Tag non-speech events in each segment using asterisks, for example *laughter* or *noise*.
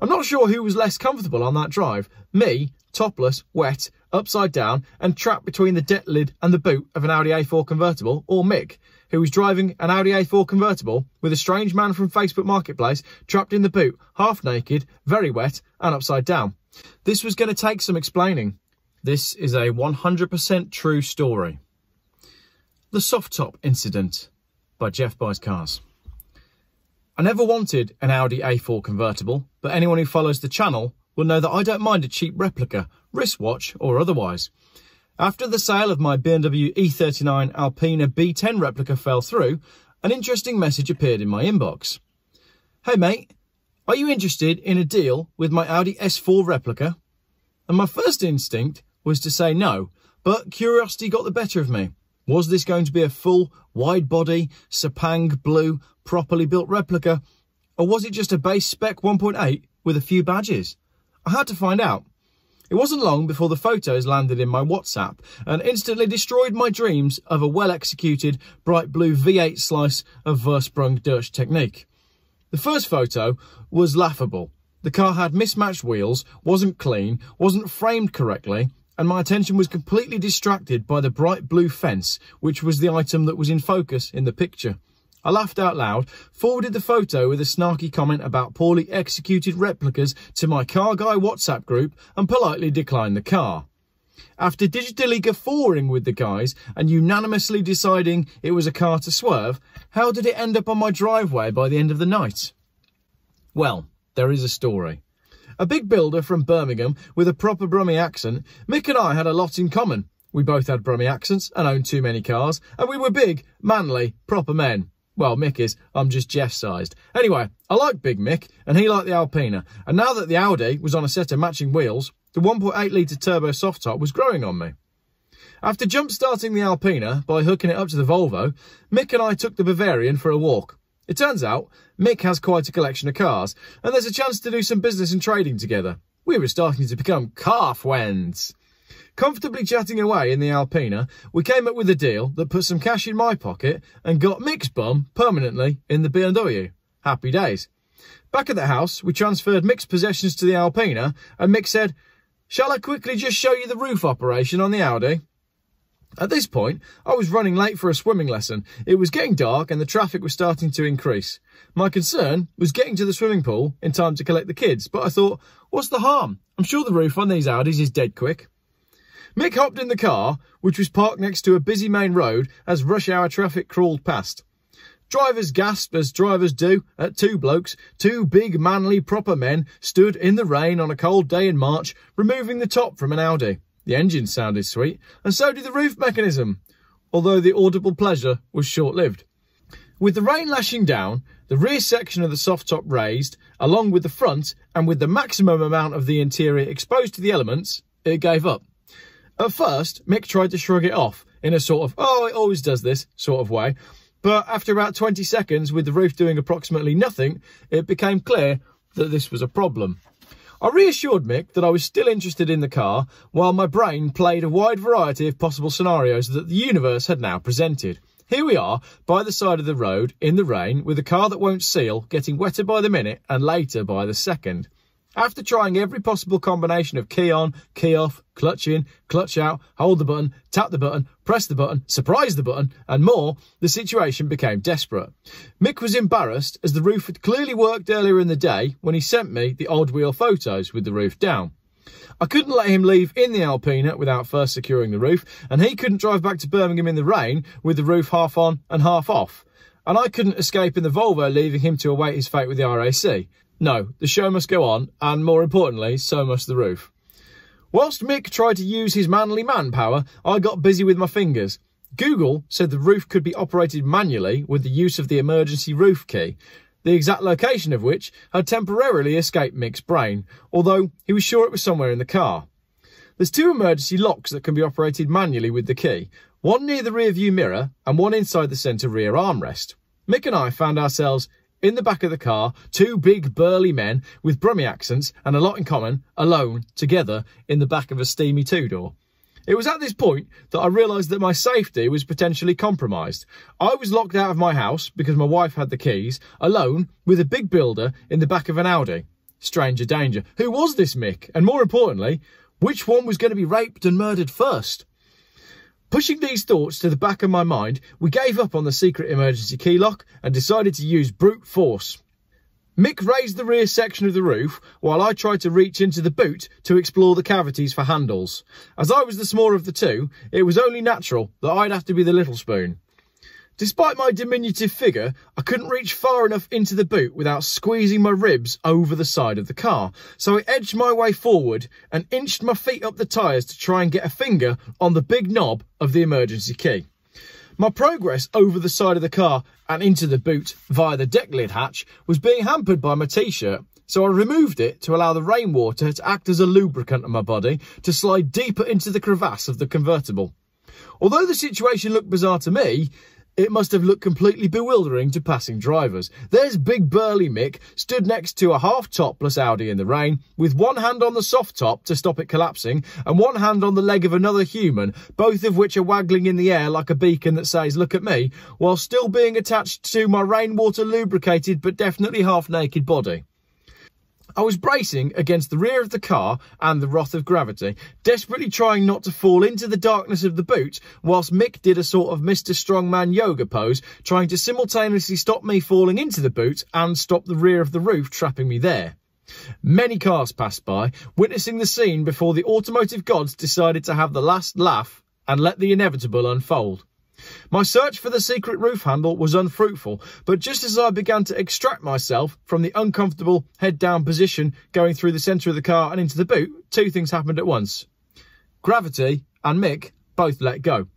I'm not sure who was less comfortable on that drive, me, topless, wet, upside down, and trapped between the deck lid and the boot of an Audi A4 convertible, or Mick, who was driving an Audi A4 convertible with a strange man from Facebook Marketplace trapped in the boot, half naked, very wet, and upside down. This was going to take some explaining. This is a 100% true story. The Soft Top Incident by Geoff Buys Cars. I never wanted an Audi A4 convertible, but anyone who follows the channel will know that I don't mind a cheap replica, wristwatch or otherwise. After the sale of my BMW E39 Alpina B10 replica fell through, an interesting message appeared in my inbox. Hey mate, are you interested in a deal with my Audi S4 replica? And my first instinct was to say no, but curiosity got the better of me. Was this going to be a full, wide body, Sepang blue, properly built replica? Or was it just a base spec 1.8 with a few badges? I had to find out. It wasn't long before the photos landed in my WhatsApp and instantly destroyed my dreams of a well-executed bright blue V8 slice of Vorsprung durch Technik. The first photo was laughable. The car had mismatched wheels, wasn't clean, wasn't framed correctly, and my attention was completely distracted by the bright blue fence, which was the item that was in focus in the picture. I laughed out loud, forwarded the photo with a snarky comment about poorly executed replicas to my Car Guy WhatsApp group and politely declined the car. After digitally guffawing with the guys and unanimously deciding it was a car to swerve, how did it end up on my driveway by the end of the night? Well, there is a story. A big builder from Birmingham with a proper Brummie accent, Mick and I had a lot in common. We both had Brummie accents and owned too many cars, and we were big, manly, proper men. Well, Mick is. I'm just Geoff-sized. Anyway, I liked Big Mick, and he liked the Alpina. And now that the Audi was on a set of matching wheels, the 1.8 litre turbo soft top was growing on me. After jump-starting the Alpina by hooking it up to the Volvo, Mick and I took the Bavarian for a walk. It turns out, Mick has quite a collection of cars, and there's a chance to do some business and trading together. We were starting to become car friends. Comfortably chatting away in the Alpina, we came up with a deal that put some cash in my pocket and got Mick's bum permanently in the BMW. Happy days. Back at the house, we transferred Mick's possessions to the Alpina, and Mick said, Shall I quickly just show you the roof operation on the Audi? At this point, I was running late for a swimming lesson. It was getting dark and the traffic was starting to increase. My concern was getting to the swimming pool in time to collect the kids, but I thought, what's the harm? I'm sure the roof on these Audis is dead quick. Mick hopped in the car, which was parked next to a busy main road as rush hour traffic crawled past. Drivers gasped as drivers do at two blokes, two big, manly, proper men, stood in the rain on a cold day in March, removing the top from an Audi. The engine sounded sweet, and so did the roof mechanism, although the audible pleasure was short-lived. With the rain lashing down, the rear section of the soft top raised, along with the front, and with the maximum amount of the interior exposed to the elements, it gave up. At first, Mick tried to shrug it off in a sort of, oh, it always does this sort of way. But after about 20 seconds, with the roof doing approximately nothing, it became clear that this was a problem. I reassured Mick that I was still interested in the car, while my brain played a wide variety of possible scenarios that the universe had now presented. Here we are, by the side of the road, in the rain, with a car that won't seal, getting wetter by the minute and later by the second. After trying every possible combination of key on, key off, clutch in, clutch out, hold the button, tap the button, press the button, surprise the button, and more, the situation became desperate. Mick was embarrassed as the roof had clearly worked earlier in the day when he sent me the odd wheel photos with the roof down. I couldn't let him leave in the Alpina without first securing the roof, and he couldn't drive back to Birmingham in the rain with the roof half on and half off. And I couldn't escape in the Volvo, leaving him to await his fate with the RAC. No, the show must go on, and more importantly, so must the roof. Whilst Mick tried to use his manly manpower, I got busy with my fingers. Google said the roof could be operated manually with the use of the emergency roof key, the exact location of which had temporarily escaped Mick's brain, although he was sure it was somewhere in the car. There's two emergency locks that can be operated manually with the key, one near the rear view mirror and one inside the centre rear armrest. Mick and I found ourselves in the back of the car, two big burly men with Brummie accents and a lot in common, alone, together, in the back of a steamy two-door. It was at this point that I realised that my safety was potentially compromised. I was locked out of my house because my wife had the keys, alone with a big builder in the back of an Audi. stranger danger. Who was this Mick? And more importantly, which one was going to be raped and murdered first? Pushing these thoughts to the back of my mind, we gave up on the secret emergency key lock and decided to use brute force. Mick raised the rear section of the roof while I tried to reach into the boot to explore the cavities for handles. As I was the smaller of the two, it was only natural that I'd have to be the little spoon. Despite my diminutive figure, I couldn't reach far enough into the boot without squeezing my ribs over the side of the car, so I edged my way forward and inched my feet up the tyres to try and get a finger on the big knob of the emergency key. My progress over the side of the car and into the boot via the deck lid hatch was being hampered by my t-shirt, so I removed it to allow the rainwater to act as a lubricant on my body to slide deeper into the crevasse of the convertible. Although the situation looked bizarre to me, it must have looked completely bewildering to passing drivers. There's big burly Mick stood next to a half topless Audi in the rain, with one hand on the soft top to stop it collapsing, and one hand on the leg of another human, both of which are waggling in the air like a beacon that says, look at me, while still being attached to my rainwater lubricated but definitely half naked body. I was bracing against the rear of the car and the wrath of gravity, desperately trying not to fall into the darkness of the boot, whilst Mick did a sort of Mr. Strongman yoga pose, trying to simultaneously stop me falling into the boot and stop the rear of the roof trapping me there. Many cars passed by, witnessing the scene before the automotive gods decided to have the last laugh and let the inevitable unfold. My search for the secret roof handle was unfruitful, but just as I began to extract myself from the uncomfortable head down position going through the centre of the car and into the boot, two things happened at once. Gravity and Mick both let go.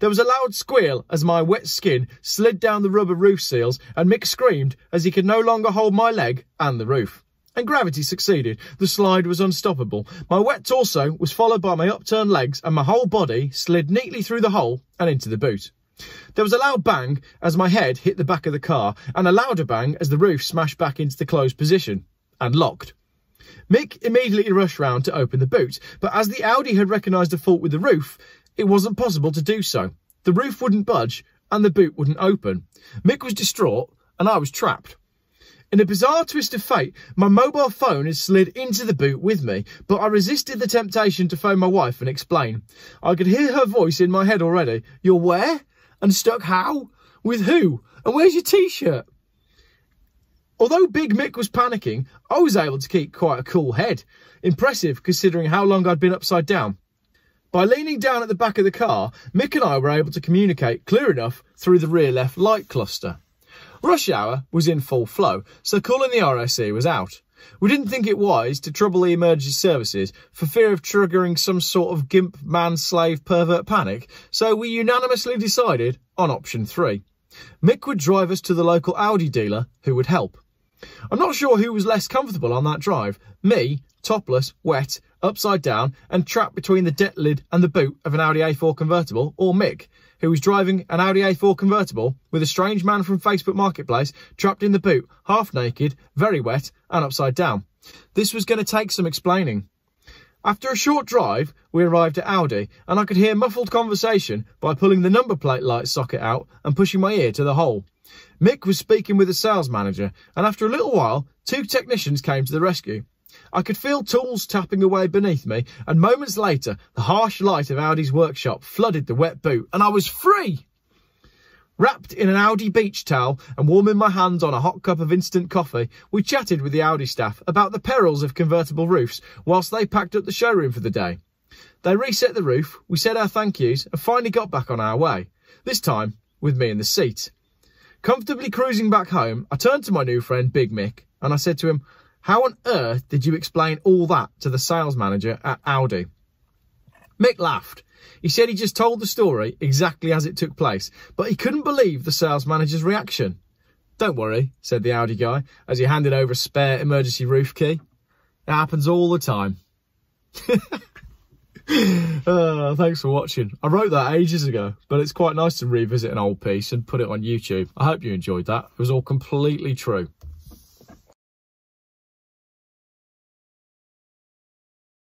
There was a loud squeal as my wet skin slid down the rubber roof seals and Mick screamed as he could no longer hold my leg and the roof. And gravity succeeded. The slide was unstoppable. My wet torso was followed by my upturned legs and my whole body slid neatly through the hole and into the boot. There was a loud bang as my head hit the back of the car and a louder bang as the roof smashed back into the closed position and locked. Mick immediately rushed round to open the boot, but as the Audi had recognised a fault with the roof, it wasn't possible to do so. The roof wouldn't budge and the boot wouldn't open. Mick was distraught and I was trapped. In a bizarre twist of fate, my mobile phone had slid into the boot with me, but I resisted the temptation to phone my wife and explain. I could hear her voice in my head already. You're where? And stuck how? With who? And where's your t-shirt? Although Big Mick was panicking, I was able to keep quite a cool head. Impressive considering how long I'd been upside down. By leaning down at the back of the car, Mick and I were able to communicate clear enough through the rear left light cluster. Rush hour was in full flow, so calling the RAC was out. We didn't think it wise to trouble the emergency services for fear of triggering some sort of gimp man-slave pervert panic, so we unanimously decided on option three. Mick would drive us to the local Audi dealer who would help. I'm not sure who was less comfortable on that drive, me, topless, wet, upside down and trapped between the deck lid and the boot of an Audi A4 convertible, or Mick, who was driving an Audi A4 convertible with a strange man from Facebook Marketplace trapped in the boot, half naked, very wet and upside down. This was going to take some explaining. After a short drive, we arrived at Audi and I could hear muffled conversation by pulling the number plate light socket out and pushing my ear to the hole. Mick was speaking with the sales manager and after a little while, two technicians came to the rescue. I could feel tools tapping away beneath me, and moments later, the harsh light of Audi's workshop flooded the wet boot, and I was free! Wrapped in an Audi beach towel and warming my hands on a hot cup of instant coffee, we chatted with the Audi staff about the perils of convertible roofs whilst they packed up the showroom for the day. They reset the roof, we said our thank yous, and finally got back on our way, this time with me in the seat. Comfortably cruising back home, I turned to my new friend Big Mick and I said to him, how on earth did you explain all that to the sales manager at Audi? Mick laughed. He said he just told the story exactly as it took place, but he couldn't believe the sales manager's reaction. Don't worry, said the Audi guy as he handed over a spare emergency roof key. It happens all the time. *laughs* uh, thanks for watching. I wrote that ages ago, but it's quite nice to revisit an old piece and put it on YouTube. I hope you enjoyed that. It was all completely true.